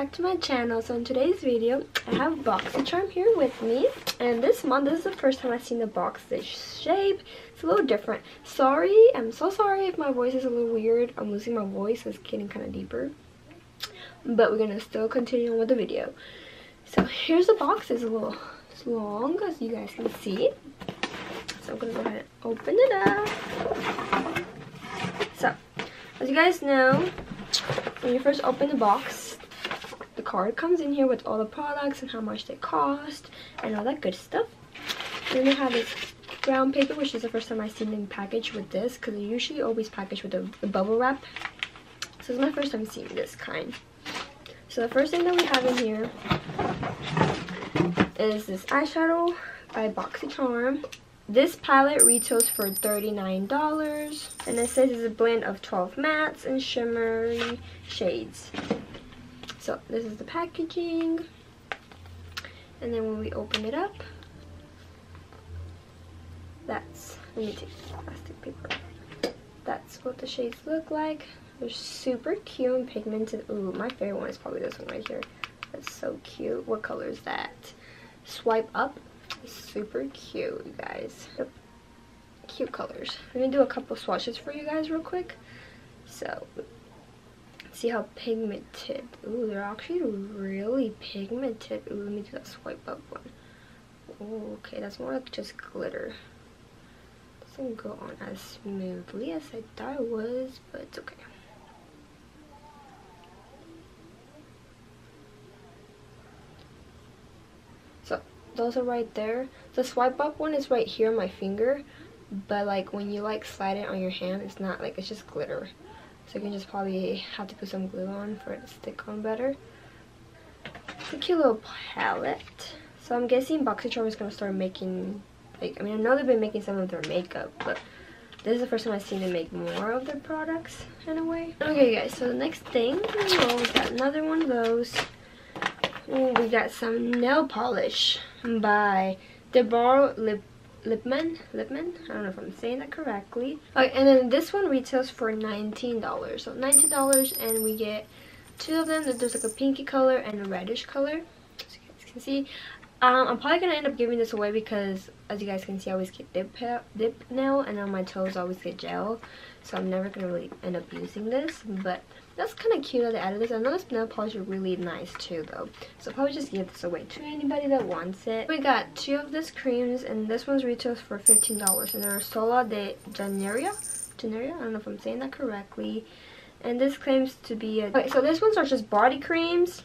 back to my channel. So in today's video, I have BoxyCharm here with me. And this month, this is the first time I've seen the box this shape. It's a little different. Sorry, I'm so sorry if my voice is a little weird. I'm losing my voice, it's getting kind of deeper. But we're going to still continue on with the video. So here's the box. It's a little it's long, as you guys can see. So I'm going to go ahead and open it up. So, as you guys know, when you first open the box, the card comes in here with all the products and how much they cost and all that good stuff. Then they have this brown paper, which is the first time I've seen them packaged with this because they usually always package with the bubble wrap. So it's my first time seeing this kind. So the first thing that we have in here is this eyeshadow by BoxyCharm. This palette retails for $39 and it says it's a blend of 12 mattes and shimmery shades. So this is the packaging and then when we open it up that's let me take plastic paper that's what the shades look like they're super cute and pigmented ooh my favorite one is probably this one right here that's so cute what color is that swipe up super cute, you guys. Yep. Cute colors. I'm going to do a couple swatches for you guys real quick. So, see how pigmented. Ooh, they're actually really pigmented. Ooh, let me do that swipe up one. Ooh, okay, that's more like just glitter. Doesn't go on as smoothly as I thought it was, but it's okay. So, those are right there the swipe up one is right here on my finger but like when you like slide it on your hand it's not like it's just glitter so you can just probably have to put some glue on for it to stick on better it's a cute little palette so i'm guessing boxycharm is going to start making like i mean i know they've been making some of their makeup but this is the first time I've seen them make more of their products in a way. Okay guys, so the next thing, oh, we got another one of those. Ooh, we got some nail polish by Deborah Lip Lippmann. Lippmann? I don't know if I'm saying that correctly. Okay, and then this one retails for $19. So $19 and we get two of them. There's like a pinky color and a reddish color. As you guys can see. Um, I'm probably going to end up giving this away because as you guys can see I always get dip, dip nail and on my toes always get gel. So I'm never to really end up using this. But that's kind of cute that they added this. I know this nail polish is really nice too though. So I'll probably just give this away to anybody that wants it. We got two of these creams and this one's retails for $15 and they're Sola de Janeiro. Janeiro? I don't know if I'm saying that correctly. And this claims to be a... Okay, so this ones are just body creams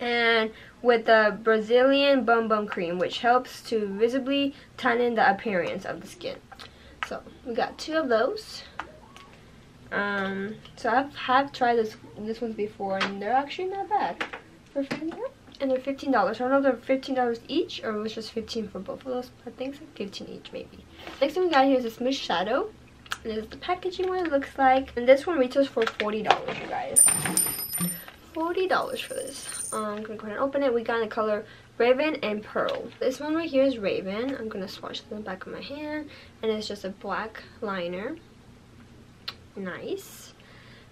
and with the Brazilian Bum Bum Cream, which helps to visibly tighten the appearance of the skin. So, we got two of those. Um, so I've have tried this this ones before, and they're actually not bad. For and they're fifteen dollars. I don't know if they're fifteen dollars each or it was just fifteen for both of those. I think it's like fifteen each maybe. Next thing we got here is a smooth shadow. And this is the packaging what it looks like. And this one retails for forty dollars, you guys. Forty dollars for this. Um, I'm gonna go ahead and open it. We got the color Raven and Pearl. This one right here is Raven. I'm gonna swatch it the back of my hand, and it's just a black liner nice.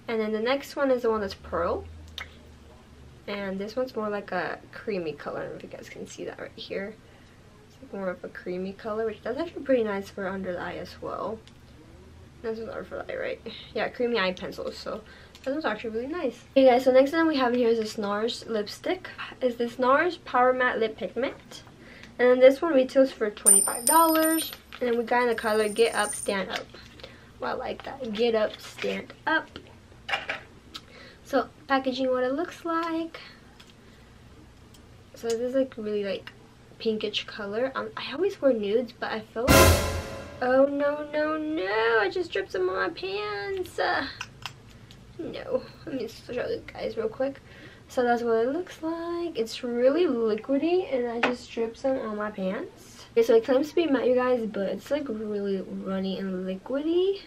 And then the next one is the one that's pearl. And this one's more like a creamy color. I don't know if you guys can see that right here. It's more of a creamy color, which does actually pretty nice for under the eye as well. This one's for the eye, right? Yeah, creamy eye pencils. So this one's actually really nice. Okay guys, so next thing we have here is this NARS lipstick. Is this NARS Power Matte Lip Pigment. And this one retails for $25. And we got in the color Get Up, Stand Up. Well, I like that. Get up, stand up. So packaging what it looks like. So this is like really like pinkish color. Um, I always wear nudes, but I feel like, oh no, no, no, I just dripped some on my pants. Uh, no, let me show you guys real quick. So that's what it looks like. It's really liquidy and I just dripped some on my pants. Okay, so it claims to be matte, you guys, but it's like really runny and liquidy.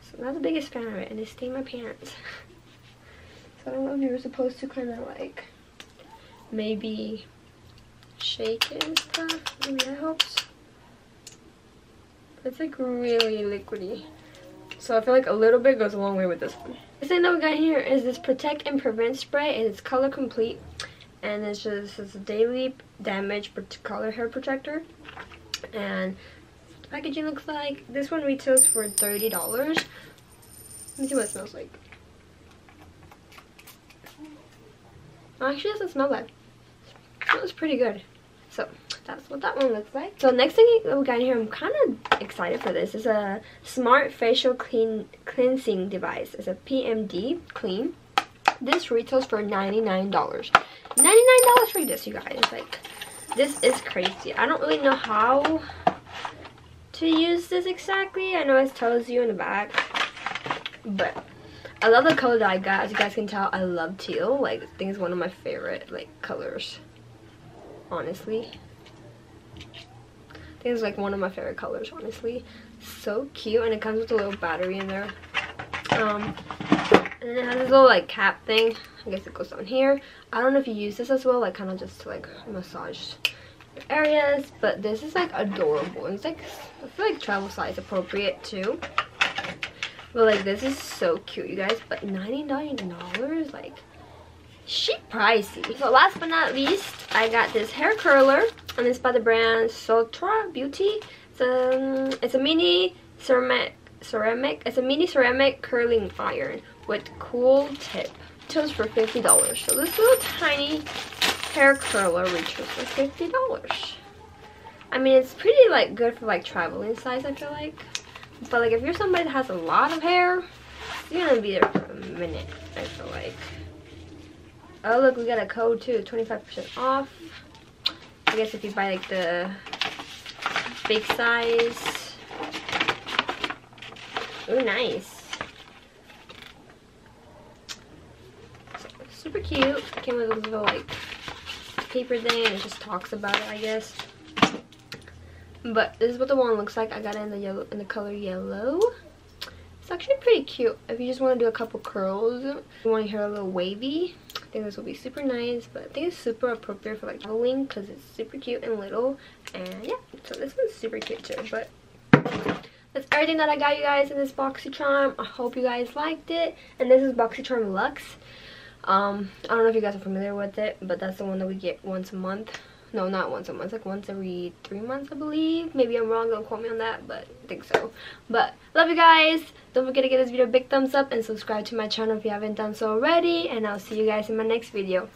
So I'm not the biggest fan of it, and it stained my pants. so I don't know if you were supposed to kind of like maybe shake it and stuff. Maybe that helps. It's like really liquidy. So I feel like a little bit goes a long way with this one. The thing that we got here is this Protect and Prevent Spray. And it's color complete. And it's just it's a daily damage color hair protector. And the packaging looks like. This one retails for $30. Let me see what it smells like. Actually, it doesn't smell bad. It smells pretty good. So, that's what that one looks like. So, next thing we got here, I'm kind of excited for this. It's a smart facial clean cleansing device. It's a PMD clean. This retails for $99. $99 for this, you guys. Like, this is crazy. I don't really know how to use this exactly. I know it tells you in the back. But I love the color that I got. As you guys can tell, I love teal. Like, I think it's one of my favorite, like, colors. Honestly. It's, like, one of my favorite colors, honestly. So cute. And it comes with a little battery in there. Um, and it has this little, like, cap thing. I guess it goes down here. I don't know if you use this as well. Like, kind of just to, like, massage areas but this is like adorable it's like i feel like travel size appropriate too but like this is so cute you guys but 99 dollars like she pricey so last but not least i got this hair curler and it's by the brand Sutra Beauty it's a, it's a mini ceramic ceramic it's a mini ceramic curling iron with cool tip it was for $50 so this little tiny hair curler retails for $50. I mean, it's pretty like good for like traveling size, I feel like. But like if you're somebody that has a lot of hair, you're gonna be there for a minute, I feel like. Oh look, we got a code too, 25% off. I guess if you buy like the big size. Oh, nice. super cute. Came with a little like paper thing and it just talks about it, I guess. But this is what the one looks like. I got it in the yellow in the color yellow. It's actually pretty cute. If you just want to do a couple curls, you want your hair a little wavy, This will be super nice. But I think it's super appropriate for like traveling because it's super cute and little. And yeah, so this one's super cute too. But that's everything that I got you guys in this BoxyCharm. I hope you guys liked it. And this is BoxyCharm Luxe. Um, I don't know if you guys are familiar with it, but that's the one that we get once a month. No, not once a month, like once every three months, I believe. Maybe I'm wrong, don't quote me on that, but I think so. But, love you guys. Don't forget to give this video a big thumbs up and subscribe to my channel if you haven't done so already. And I'll see you guys in my next video.